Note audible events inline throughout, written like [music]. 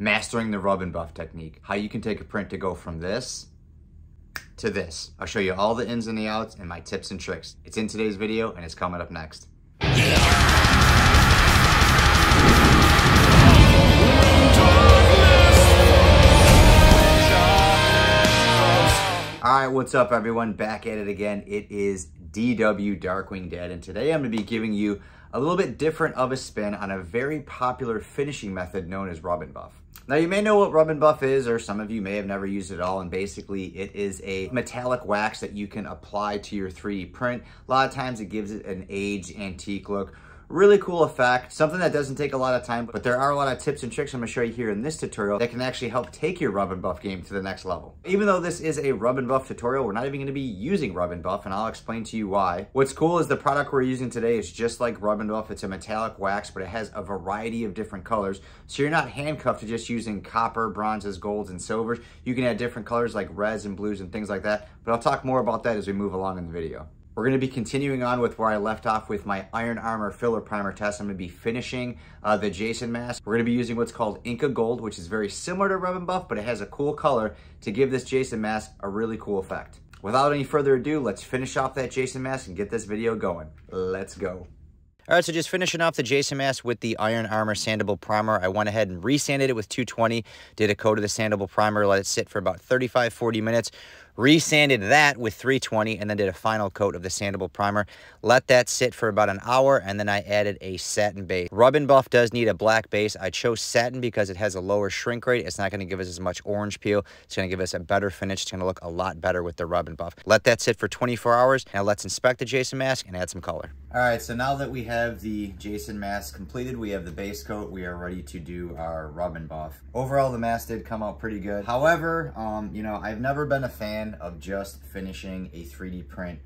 mastering the rub and buff technique, how you can take a print to go from this to this. I'll show you all the ins and the outs and my tips and tricks. It's in today's video and it's coming up next. All right, what's up everyone? Back at it again. It is DW Darkwing Dad and today I'm gonna be giving you a little bit different of a spin on a very popular finishing method known as rub and buff. Now you may know what rub and buff is or some of you may have never used it at all and basically it is a metallic wax that you can apply to your 3D print. A lot of times it gives it an aged antique look Really cool effect, something that doesn't take a lot of time, but there are a lot of tips and tricks I'm gonna show you here in this tutorial that can actually help take your rub and buff game to the next level. Even though this is a rub and buff tutorial, we're not even gonna be using rub and buff, and I'll explain to you why. What's cool is the product we're using today is just like rub and buff. It's a metallic wax, but it has a variety of different colors. So you're not handcuffed to just using copper, bronzes, golds, and silvers. You can add different colors like reds and blues and things like that, but I'll talk more about that as we move along in the video. We're gonna be continuing on with where I left off with my Iron Armor filler primer test. I'm gonna be finishing uh, the Jason mask. We're gonna be using what's called Inka Gold, which is very similar to Rub and Buff, but it has a cool color to give this Jason mask a really cool effect. Without any further ado, let's finish off that Jason mask and get this video going. Let's go. All right, so just finishing off the Jason mask with the Iron Armor Sandable Primer. I went ahead and resanded it with 220, did a coat of the Sandable Primer, let it sit for about 35, 40 minutes resanded that with 320 and then did a final coat of the sandable primer. Let that sit for about an hour and then I added a satin base. Rub and Buff does need a black base. I chose satin because it has a lower shrink rate. It's not going to give us as much orange peel. It's going to give us a better finish. It's going to look a lot better with the Rub and Buff. Let that sit for 24 hours. Now let's inspect the Jason mask and add some color. All right, so now that we have the Jason mask completed, we have the base coat, we are ready to do our rub and buff. Overall, the mask did come out pretty good. However, um, you know, I've never been a fan of just finishing a 3D print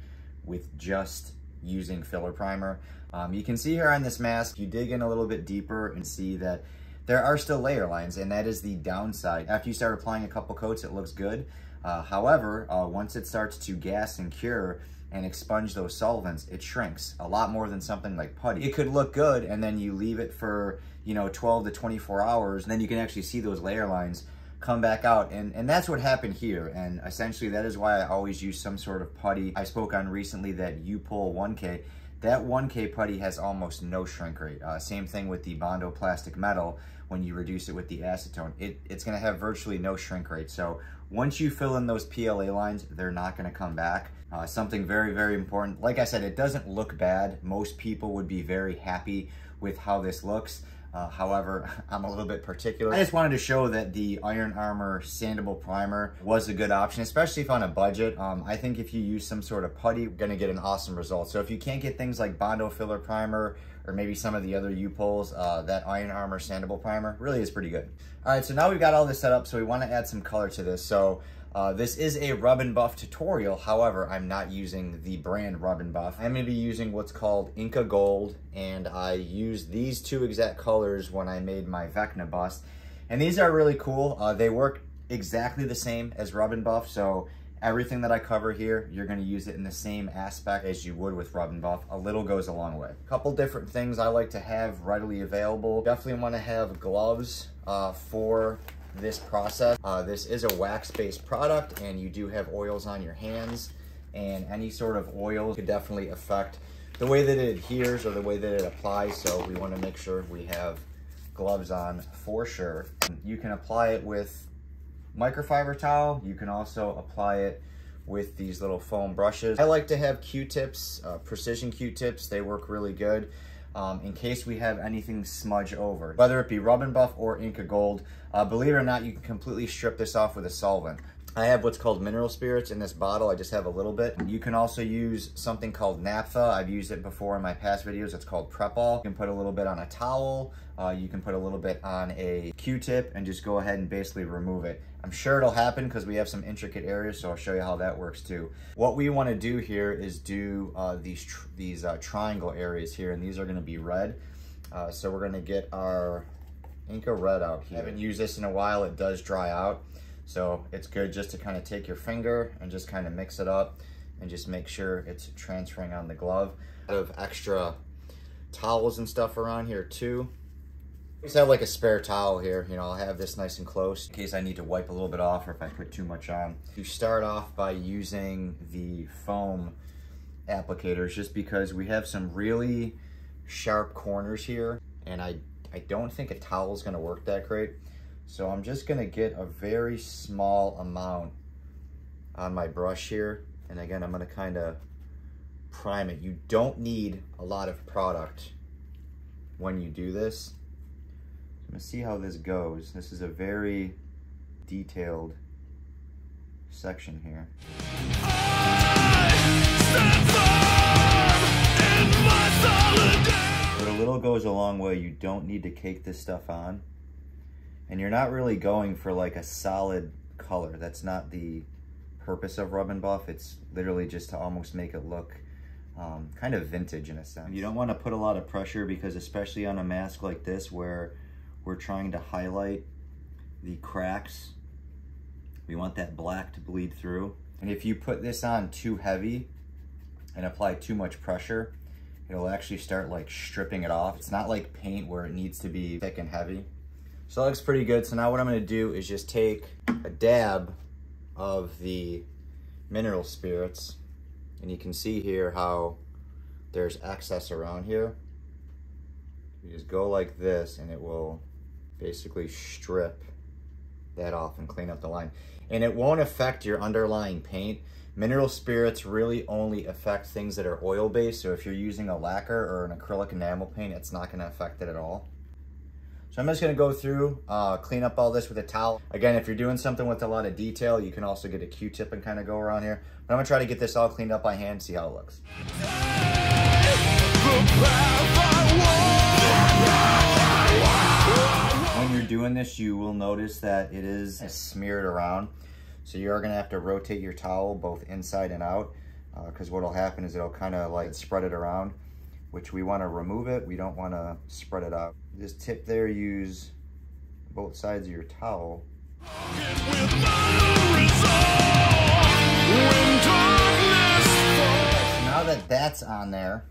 with just using filler primer. Um, you can see here on this mask, you dig in a little bit deeper and see that there are still layer lines, and that is the downside. After you start applying a couple coats, it looks good. Uh, however, uh, once it starts to gas and cure, and expunge those solvents, it shrinks a lot more than something like putty. It could look good and then you leave it for, you know, 12 to 24 hours and then you can actually see those layer lines come back out. And, and that's what happened here. And essentially that is why I always use some sort of putty. I spoke on recently that U-POL 1K. That 1K putty has almost no shrink rate. Uh, same thing with the Bondo plastic metal when you reduce it with the acetone. It, it's gonna have virtually no shrink rate. So once you fill in those PLA lines, they're not gonna come back. Uh, something very, very important. Like I said, it doesn't look bad. Most people would be very happy with how this looks. Uh, however, [laughs] I'm a little bit particular. I just wanted to show that the Iron Armor Sandable Primer was a good option, especially if on a budget. Um, I think if you use some sort of putty, you're gonna get an awesome result. So if you can't get things like Bondo Filler Primer or maybe some of the other U-POLs, uh, that Iron Armor Sandable Primer really is pretty good. All right, so now we've got all this set up, so we wanna add some color to this. So uh, this is a rub and buff tutorial. However, I'm not using the brand rub and buff. I'm gonna be using what's called Inka Gold, and I used these two exact colors when I made my Vecna bust. And these are really cool. Uh, they work exactly the same as rub and buff, so everything that I cover here, you're gonna use it in the same aspect as you would with rub and buff. A little goes a long way. Couple different things I like to have readily available. Definitely wanna have gloves uh, for this process. Uh, this is a wax-based product and you do have oils on your hands and any sort of oil could definitely affect the way that it adheres or the way that it applies. So we wanna make sure we have gloves on for sure. You can apply it with microfiber towel. You can also apply it with these little foam brushes. I like to have Q-tips, uh, precision Q-tips. They work really good um, in case we have anything smudge over. Whether it be Rub and Buff or Inka Gold, uh, believe it or not, you can completely strip this off with a solvent. I have what's called mineral spirits in this bottle. I just have a little bit. You can also use something called naphtha. I've used it before in my past videos. It's called Prep-All. You can put a little bit on a towel. Uh, you can put a little bit on a Q-tip and just go ahead and basically remove it. I'm sure it'll happen because we have some intricate areas, so I'll show you how that works too. What we want to do here is do uh, these tr these uh, triangle areas here, and these are going to be red. Uh, so we're going to get our Inka Red out here. I haven't used this in a while. It does dry out. So it's good just to kind of take your finger and just kind of mix it up and just make sure it's transferring on the glove. Lot of extra towels and stuff around here too. Just have like a spare towel here. You know, I'll have this nice and close in case I need to wipe a little bit off or if I put too much on. You start off by using the foam applicators just because we have some really sharp corners here and I, I don't think a towel is gonna work that great. So I'm just gonna get a very small amount on my brush here. And again, I'm gonna kind of prime it. You don't need a lot of product when you do this. I'm gonna see how this goes. This is a very detailed section here. But a little goes a long way. You don't need to cake this stuff on. And you're not really going for like a solid color. That's not the purpose of Rub and Buff. It's literally just to almost make it look um, kind of vintage in a sense. You don't want to put a lot of pressure because especially on a mask like this where we're trying to highlight the cracks, we want that black to bleed through. And if you put this on too heavy and apply too much pressure, it'll actually start like stripping it off. It's not like paint where it needs to be thick and heavy. So that looks pretty good. So now what I'm gonna do is just take a dab of the mineral spirits and you can see here how there's excess around here. You just go like this and it will basically strip that off and clean up the line. And it won't affect your underlying paint. Mineral spirits really only affect things that are oil-based. So if you're using a lacquer or an acrylic enamel paint, it's not gonna affect it at all. So I'm just gonna go through, uh, clean up all this with a towel. Again, if you're doing something with a lot of detail, you can also get a Q-tip and kind of go around here. But I'm gonna try to get this all cleaned up by hand, see how it looks. When you're doing this, you will notice that it is smeared around. So you are gonna have to rotate your towel both inside and out because uh, what'll happen is it'll kind of like spread it around which we want to remove it. We don't want to spread it out. This tip there, use both sides of your towel. now that that's on there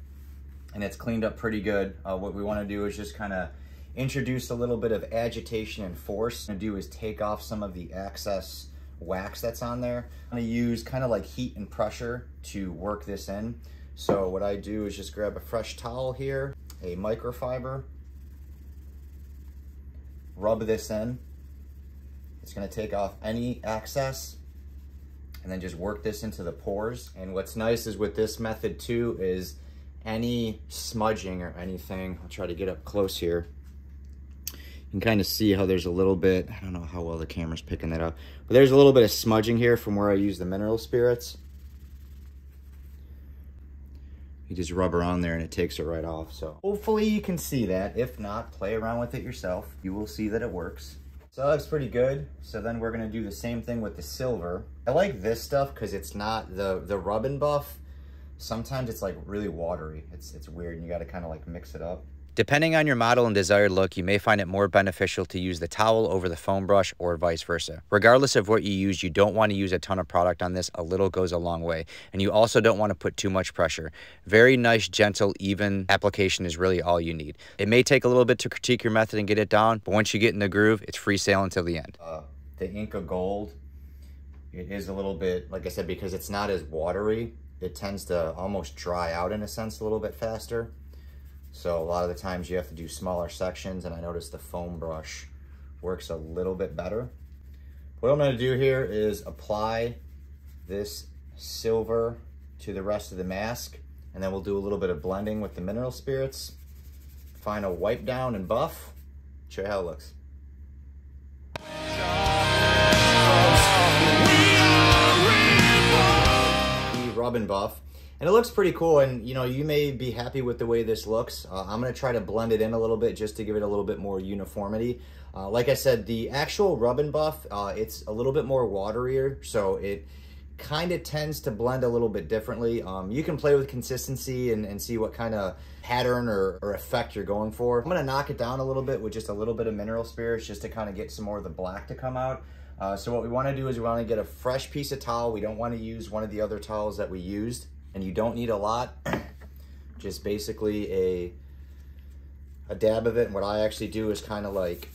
and it's cleaned up pretty good, uh, what we want to do is just kind of introduce a little bit of agitation and force. What I'm do is take off some of the excess wax that's on there. I'm gonna use kind of like heat and pressure to work this in. So what I do is just grab a fresh towel here, a microfiber, rub this in. It's gonna take off any excess and then just work this into the pores. And what's nice is with this method too is any smudging or anything, I'll try to get up close here. You can kind of see how there's a little bit, I don't know how well the camera's picking that up, but there's a little bit of smudging here from where I use the mineral spirits you just rub around there and it takes it right off. So hopefully you can see that. If not, play around with it yourself. You will see that it works. So that looks pretty good. So then we're gonna do the same thing with the silver. I like this stuff because it's not the, the rub and buff. Sometimes it's like really watery. It's, it's weird and you gotta kind of like mix it up. Depending on your model and desired look, you may find it more beneficial to use the towel over the foam brush or vice versa. Regardless of what you use, you don't want to use a ton of product on this. A little goes a long way. And you also don't want to put too much pressure. Very nice, gentle, even application is really all you need. It may take a little bit to critique your method and get it down, but once you get in the groove, it's free sale until the end. Uh, the Inka Gold, it is a little bit, like I said, because it's not as watery, it tends to almost dry out in a sense a little bit faster. So a lot of the times you have to do smaller sections and I noticed the foam brush works a little bit better. What I'm gonna do here is apply this silver to the rest of the mask and then we'll do a little bit of blending with the mineral spirits. Final wipe down and buff. Show you how it looks. Rub and buff. And it looks pretty cool, and you know, you may be happy with the way this looks. Uh, I'm gonna try to blend it in a little bit just to give it a little bit more uniformity. Uh, like I said, the actual rub and buff, uh, it's a little bit more waterier, so it kind of tends to blend a little bit differently. Um, you can play with consistency and, and see what kind of pattern or, or, effect you're going for. I'm gonna knock it down a little bit with just a little bit of mineral spirits just to kind of get some more of the black to come out. Uh, so what we wanna do is we wanna get a fresh piece of towel. We don't wanna use one of the other towels that we used and you don't need a lot. [clears throat] Just basically a a dab of it. And what I actually do is kind of like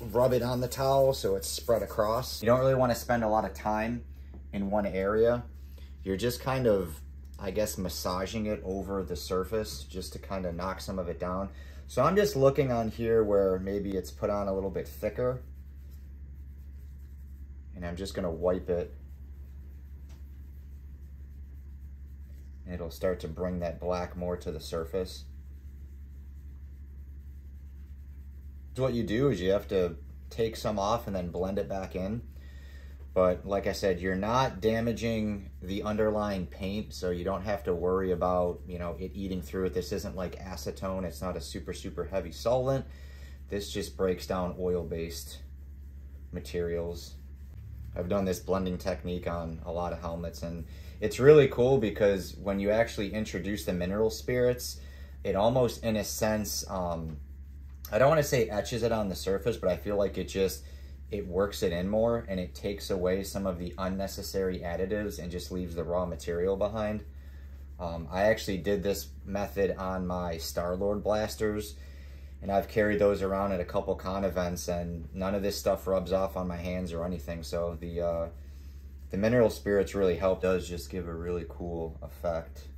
rub it on the towel so it's spread across. You don't really want to spend a lot of time in one area. You're just kind of, I guess, massaging it over the surface just to kind of knock some of it down. So I'm just looking on here where maybe it's put on a little bit thicker. And I'm just gonna wipe it. It'll start to bring that black more to the surface. So what you do is you have to take some off and then blend it back in. But like I said, you're not damaging the underlying paint, so you don't have to worry about, you know, it eating through it. This isn't like acetone. It's not a super, super heavy solvent. This just breaks down oil-based materials. I've done this blending technique on a lot of helmets, and it's really cool because when you actually introduce the mineral spirits, it almost, in a sense, um, I don't want to say etches it on the surface, but I feel like it just it works it in more and it takes away some of the unnecessary additives and just leaves the raw material behind. Um, I actually did this method on my Star-Lord blasters and I've carried those around at a couple con events and none of this stuff rubs off on my hands or anything. So the, uh, the mineral spirits really help. Does just give a really cool effect.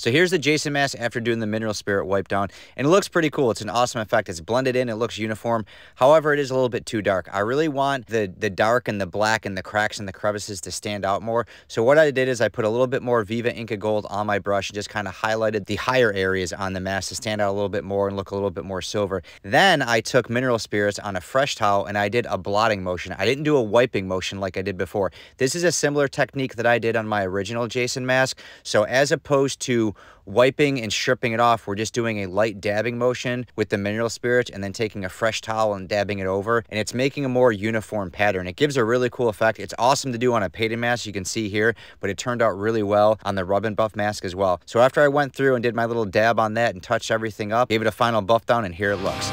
So here's the Jason mask after doing the Mineral Spirit wipe down, and it looks pretty cool. It's an awesome effect. It's blended in, it looks uniform. However, it is a little bit too dark. I really want the, the dark and the black and the cracks and the crevices to stand out more. So what I did is I put a little bit more Viva Inka Gold on my brush and just kind of highlighted the higher areas on the mask to stand out a little bit more and look a little bit more silver. Then I took Mineral Spirits on a fresh towel and I did a blotting motion. I didn't do a wiping motion like I did before. This is a similar technique that I did on my original Jason mask. So as opposed to wiping and stripping it off, we're just doing a light dabbing motion with the mineral spirit and then taking a fresh towel and dabbing it over. And it's making a more uniform pattern. It gives a really cool effect. It's awesome to do on a painted mask, you can see here, but it turned out really well on the rub and buff mask as well. So after I went through and did my little dab on that and touched everything up, gave it a final buff down and here it looks.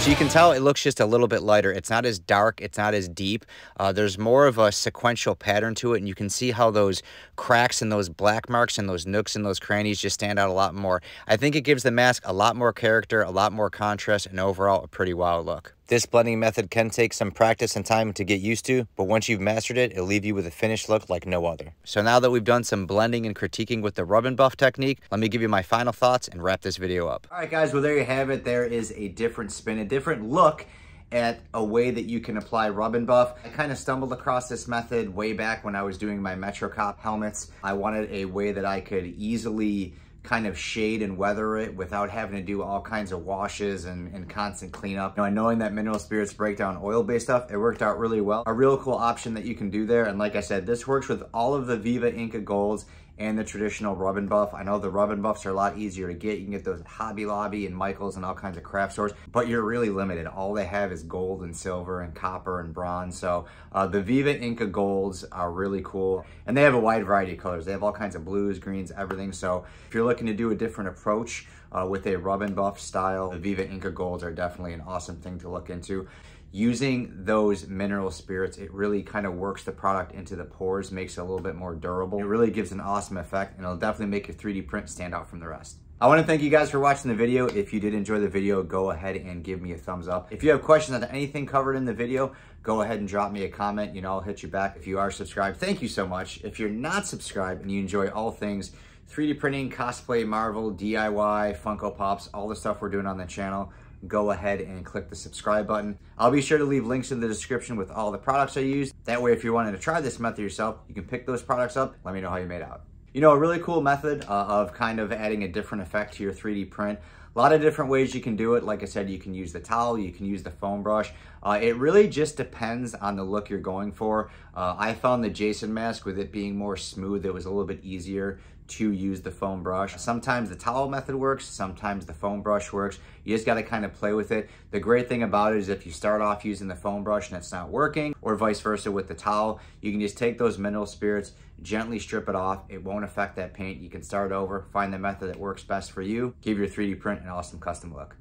So you can tell it looks just a little bit lighter. It's not as dark. It's not as deep. Uh, there's more of a sequential pattern to it. And you can see how those cracks and those black marks and those nooks and those crannies just stand out a lot more. I think it gives the mask a lot more character, a lot more contrast, and overall a pretty wild look. This blending method can take some practice and time to get used to, but once you've mastered it, it'll leave you with a finished look like no other. So now that we've done some blending and critiquing with the rub and buff technique, let me give you my final thoughts and wrap this video up. All right, guys, well, there you have it. There is a different spin, a different look at a way that you can apply rub and buff. I kind of stumbled across this method way back when I was doing my MetroCop helmets. I wanted a way that I could easily kind of shade and weather it without having to do all kinds of washes and, and constant cleanup. Know, knowing that mineral spirits break down oil-based stuff, it worked out really well. A real cool option that you can do there. And like I said, this works with all of the Viva Inka Golds and the traditional rub and buff. I know the rub and buffs are a lot easier to get. You can get those at Hobby Lobby and Michael's and all kinds of craft stores, but you're really limited. All they have is gold and silver and copper and bronze. So uh, the Viva Inka Golds are really cool. And they have a wide variety of colors. They have all kinds of blues, greens, everything. So if you're looking to do a different approach uh, with a rub and buff style, the Viva Inka Golds are definitely an awesome thing to look into using those mineral spirits, it really kind of works the product into the pores, makes it a little bit more durable. It really gives an awesome effect and it'll definitely make your 3D print stand out from the rest. I want to thank you guys for watching the video. If you did enjoy the video, go ahead and give me a thumbs up. If you have questions on anything covered in the video, go ahead and drop me a comment. You know, I'll hit you back. If you are subscribed, thank you so much. If you're not subscribed and you enjoy all things 3D printing, cosplay, Marvel, DIY, Funko Pops, all the stuff we're doing on the channel, go ahead and click the subscribe button. I'll be sure to leave links in the description with all the products I use. That way, if you're wanting to try this method yourself, you can pick those products up. Let me know how you made out. You know, a really cool method uh, of kind of adding a different effect to your 3D print. A lot of different ways you can do it. Like I said, you can use the towel, you can use the foam brush. Uh, it really just depends on the look you're going for. Uh, I found the Jason mask with it being more smooth, it was a little bit easier to use the foam brush. Sometimes the towel method works, sometimes the foam brush works. You just gotta kind of play with it. The great thing about it is if you start off using the foam brush and it's not working, or vice versa with the towel, you can just take those mineral spirits, gently strip it off. It won't affect that paint. You can start over, find the method that works best for you, give your 3D print an awesome custom look.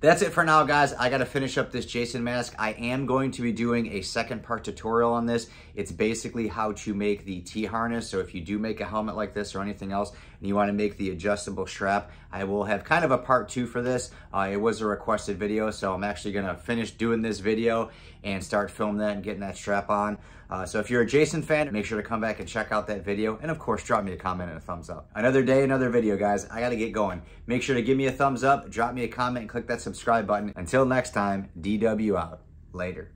That's it for now, guys. I got to finish up this Jason mask. I am going to be doing a second part tutorial on this. It's basically how to make the T-harness. So if you do make a helmet like this or anything else, and you want to make the adjustable strap, I will have kind of a part two for this. Uh, it was a requested video, so I'm actually going to finish doing this video and start filming that and getting that strap on. Uh, so if you're a Jason fan, make sure to come back and check out that video. And of course, drop me a comment and a thumbs up. Another day, another video, guys. I got to get going. Make sure to give me a thumbs up, drop me a comment, and click that subscribe button. Until next time, DW out. Later.